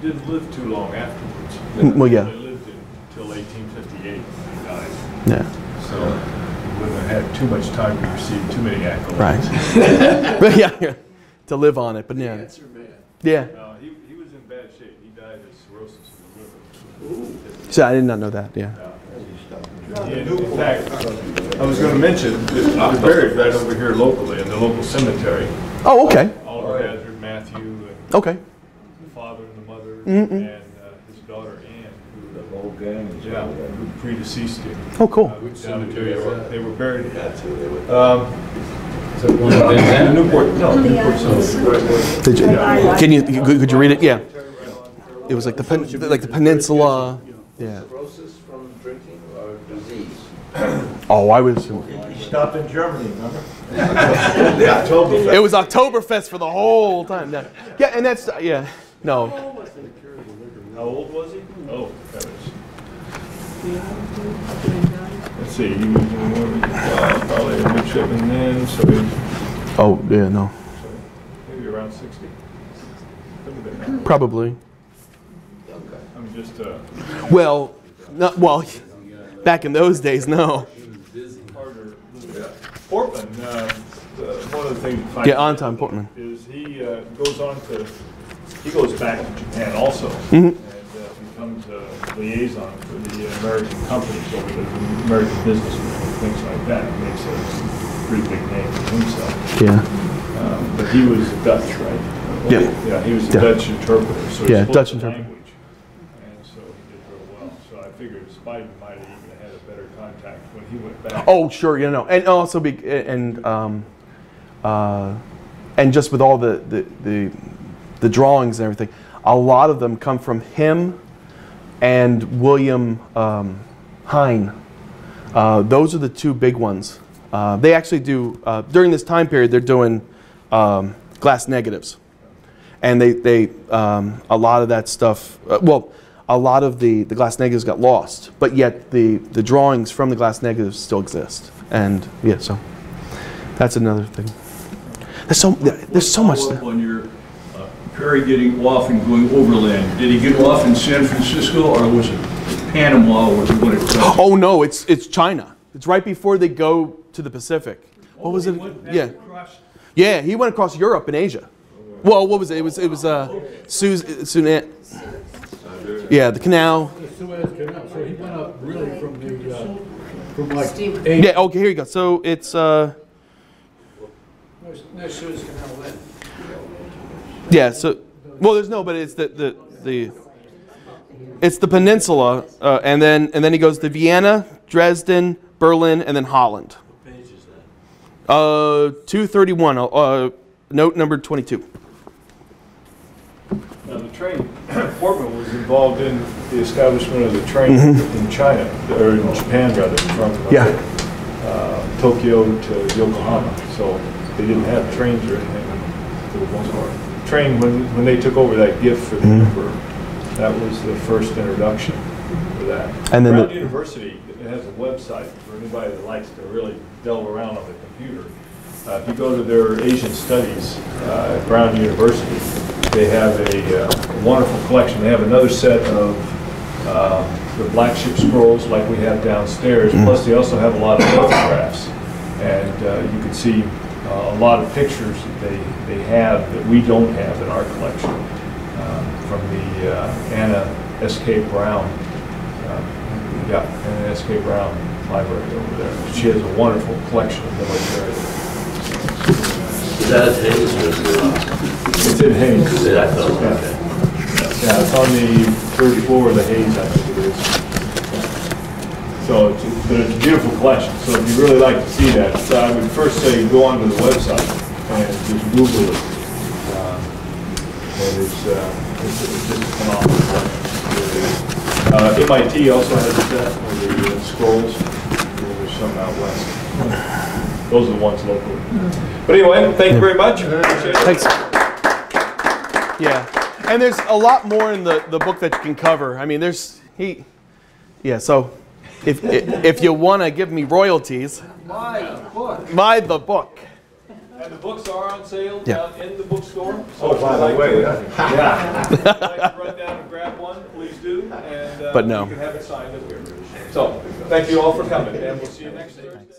He didn't live too long afterwards. Well, yeah. They lived until 1858 when he died, yeah, so he wouldn't have had too much time to receive too many accolades. right. but yeah, yeah, to live on it. But yeah, Answer man. yeah. No, he, he was in bad shape. He died of cirrhosis of the liver. So I did not know that. Yeah. He- In fact, I was going to mention, that he was buried right over here locally in the local cemetery. Oh, okay. Oliver Hazard, Matthew, and Okay. the father and the mother, Mm-mm. and uh, his daughter Ann, who, The whole gang is yeah, who predeceased him. Oh, cool. Uh, Down in New They were buried in That's who they would. Um, the Newport, no, Newport Cemetery. Did you? Can you? Could could you read it? Yeah. It was like the pen, like the peninsula. Yeah. Cirrhosis from drinking or disease? Oh, I was. He stopped in Germany, remember? The Oktoberfest. It was Oktoberfest for the whole time. Yeah, yeah and that's yeah. No. How old was he? Oh, heavens. Let's see, he was in one, uh, probably a midshipman then, so Oh yeah, no. maybe around 60. Could have. Probably. I'm just, uh, Well, not well. Back in those days, no. Portman, uh, one of the things. you find Get on time, Portman. Is he uh, goes on to, he goes back to Japan also. Mhm. And uh, liaison for the American companies over the American businessmen and things like that. Makes a pretty big name for himself. Yeah. Um, But he was Dutch, right? Yeah. Yeah, he was a Yeah. Dutch interpreter, so Yeah, Dutch interpreter. language. And so he did real well. So I figured Spivey might have even had a better contact when he went back. Oh, sure, you know, and also be and um, uh, and just with all the, the the the drawings and everything, a lot of them come from him and William um, Heine. Uh, those are the two big ones. Uh, they actually do uh, during this time period. They're doing um, glass negatives, and they they um, a lot of that stuff. Uh, well, a lot of the the glass negatives got lost, but yet the the drawings from the glass negatives still exist. And yeah, so that's another thing. There's so there's so much. On your Perry getting off and going overland, did he get off in San Francisco or was it Panama or he went across? Oh no, it's it's China. It's right before they go to the Pacific. What was He it? went Yeah, across- yeah. He went across Europe and Asia. Well, what was it? It was it was uh, Suez, Sudan. Yeah, the canal. The Suez Canal, so he went up really from the, uh, from like Steamer. eight, Yeah. Okay, here you go. So it's uh, No, no Suez Canal then. Yeah. So well, there's no, but it's the the the. It's the peninsula, uh, and then and then he goes to Vienna, Dresden, Berlin, and then Holland. What page is that? Uh, two thirty one. Uh, note number twenty two. Now, the train, Portman was involved in the establishment of the train in China, or in Japan rather, from uh, Yeah. uh, Tokyo to Yokohama. So they didn't have trains or anything for the most part. Train, when, when they took over that gift for the emperor, that was the first introduction for that. And then Brown the- University has a website for anybody that likes to really delve around on the computer. Uh, If you go to their Asian Studies uh, at Brown University, they have a uh, wonderful collection. They have another set of um, the black ship scrolls like we have downstairs, plus they also have a lot of photographs. And uh, you can see uh, a lot of pictures that they, they have that we don't have in our collection um, from the uh, Anna S.K. Brown, uh, yeah, Anna S.K. Brown Library over there. She has a wonderful collection of military. Is that Hayes or is it? It's in Haynes. Is it- I thought, Yeah. okay. Yeah, it's on the third floor of the Hayes, I think it is. So, it's, but it's a beautiful collection, so if you'd really like to see that, so I would first say go onto the website and just Google it. Um, And it's, uh, it's it's just phenomenal collection. Uh, MIT also has a set of the uh, scrolls, there's some out west. Those are the ones locally. But anyway, thank you very much. Thanks. Yeah, and there's a lot more in the, the book that you can cover. I mean, there's he, yeah. So, if if you want to give me royalties, My book. buy the book. And the books are on sale Yeah. down in the bookstore. So if you'd like to- Yeah. If you'd like to run down and grab one, please do, and uh, But no. you can have it signed as we So, thank you all for coming, and we'll see you next Thursday.